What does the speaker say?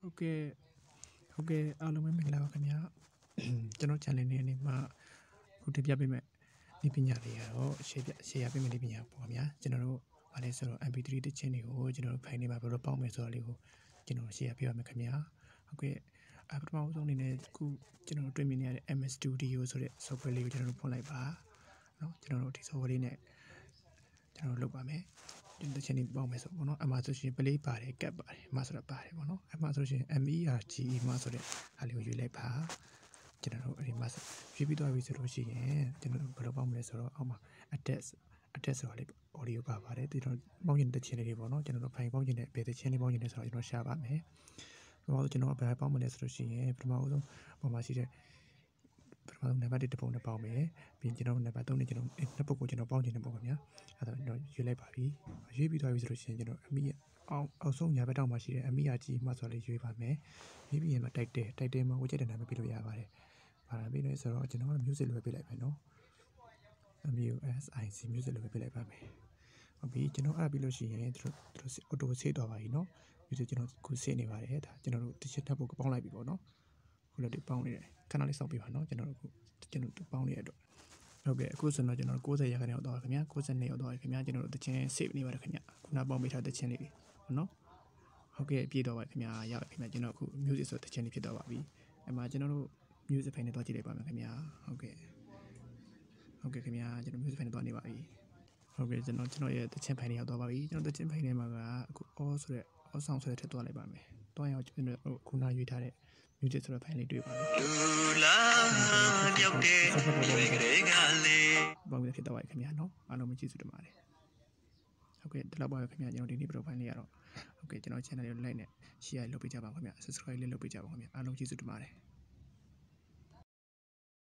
ဟုတ်ကဲ့ဟုတ်ကဲ့အားလုံးပဲမင်္ဂလာပါခင်ဗျာကျွန်တော် channel လေးအနေမှာခုတင်ပြပေးမယ်ဒီပညာလေးကတော့ရှေ့ပြရှေ့ရပေးမယ်ဒီပညာပေါ့ခင်ဗျာကျွန်တော်တို့ဗာလဲဆိုတော့ MP3 တချင်းတွေကိုကျွန်တော်တို့ဖိုင်နေမှာဘယ်လိုပေါက်မယ်ဆိုတော့လေးကိုကျွန်တော်ရှေ့ရပေးပါမယ်ခင်ဗျာဟုတ်ကဲ့အပထမဆုံးအနေနဲ့ခုကျွန်တော်တို့တွေ့မြင်နေရတဲ့ MS Studio ဆိုတဲ့ software လေးကိုကျွန်တော်တို့ဖွင့်လိုက်ပါเนาะကျွန်တော်တို့ဒီ software လေးနဲ့ကျွန်တော်တို့လုပ်ပါမယ် ဒီတချင်နေပေါက်မယ်ဆိုပေါ့နော်အမှဆိုရှင် play ပါတယ်ကတ်ပါတယ်အမှဆိုတော့ပါတယ်ပေါ့နော်အမှဆိုရှင် MERGE မှဆိုတဲ့အားလေးကိုရွေးလိုက်ပါကျွန်တော်တို့အဲ့ဒီမှာရွေးပြီးသွားပြီဆိုလို့ရှိရင်ကျွန်တော်တို့ဘယ်လိုပေါက်မလဲဆိုတော့အောက်မှာ attach attach ဆိုတာလေး audio ပါပါတယ်ဒီတော့ပေါက်ရင်တဲ့ချင်းလေးတွေပေါ့နော်ကျွန်တော်တို့ဖိုင်ပေါက်ရင်တဲ့ဘယ်တဲ့ချင်းလေးပေါက်ရင်လဲဆိုတော့ကျွန်တော်ရှာပါမယ်ပထမဆုံးကျွန်တော်ဘယ်ပေါက်မလဲဆိုလို့ရှိရင်ပထမဆုံးပေါ်မှာရှိတဲ့ ပထမဆုံးနံပါတ်1တစ်ပုံနဲ့ပေါက်မယ်ပြီးရင်ကျွန်တော်နံပါတ်3နဲ့ကျွန်တော်နှစ်ပုတ်ကိုကျွန်တော်ပေါက်ခြင်းနဲ့ပေါ့ခင်ဗျာအဲ့ဒါကျွန်တော်ရွေးလိုက်ပါပြီရွေးပြီးသွားပြီဆိုလို့ရှိရင်ကျွန်တော်အမိအောင်အောက်ဆုံးညာဘက်တောက်မှာရှိတဲ့အမိယာကြီးမှဆိုလေးရွေးပါမယ်ရွေးပြီးရင်မှတိုက်တယ်တိုက်တယ်မှာဝေချက်တဲ့နာမည်ပြလို့ရပါတယ်ပါလာပြီလို့ဆိုတော့ကျွန်တော်က music လိုပဲပြလိုက်မယ်နော် MUSIC music လိုပဲပြလိုက်ပါမယ်ဟုတ်ပြီကျွန်တော်အဲ့ပြီးလို့ရှိရင်တို့တို့အော်တိုဆေးတော်ပါပြီနော် music ကျွန်တော်ခုဆေးနေပါတယ်ဒါကျွန်တော်တို့တစ်ချက်ထပ်ဖို့ပေါင်းလိုက်ပြီပေါ့နော် ခုလည်းဒီပေါင်းနေတယ်ခဏလေးစောင့်ပြပါနော်ကျွန်တော်တို့ခုကျွန်တော်တို့ပေါင်းနေတဲ့အတွက်ဟုတ်ကဲ့အခုဆိုတော့ကျွန်တော်တို့60ရာခိုင်နှုန်းရောက်သွားပါခင်ဗျာ62ရောက်သွားပြီခင်ဗျာကျွန်တော်တို့တချင်း save နေပါတယ်ခင်ဗျာခုနပေါင်းမိထားတချင်းလေးတွေဟုတ်နော်ဟုတ်ကဲ့ပြည့်တော့ပါခင်ဗျာရောက်ပြီခင်ဗျာကျွန်တော်အခု music ဆိုတချင်းလေးဖြစ်တော့ပါပြီအဲ့မှာကျွန်တော်တို့ music ဖိုင်နဲ့တွားကြည့်လိုက်ပါမယ်ခင်ဗျာဟုတ်ကဲ့ဟုတ်ကဲ့ခင်ဗျာကျွန်တော် music ဖိုင်နဲ့တွားနေပါပြီဟုတ်ကဲ့ကျွန်တော်ကျွန်တော်ရဲ့တချင်းဖိုင်နဲ့ရောက်သွားပါပြီကျွန်တော်တချင်းဖိုင်ထဲမှာကအခု all ဆိုတဲ့ all sound ဆိုတဲ့ထည့်တွားလိုက်ပါမယ် တွားရအောင်ကျွန်တော်ခုနရွေးထားတဲ့ music ဆိုတဲ့ဖိုင်လေးတွေ့ပါမယ်လူလာရောက်တဲ့ဒီကလေးကလေးပေါင်းပြီးဖြစ်တော့ပါခင်ဗျာနော်အားလုံးပဲကျေးဇူးတင်ပါတယ်ဟုတ်ကဲ့ဒီလောက်ပါပဲခင်ဗျာကျွန်တော်ဒီနေ့ profile လေးရတော့ဟုတ်ကဲ့ကျွန်တော် channel လေးကို like နဲ့ share လုပ်ပေးကြပါဦးခင်ဗျာ subscribe လေးလုပ်ပေးကြပါဦးခင်ဗျာအားလုံးကျေးဇူးတင်ပါတယ်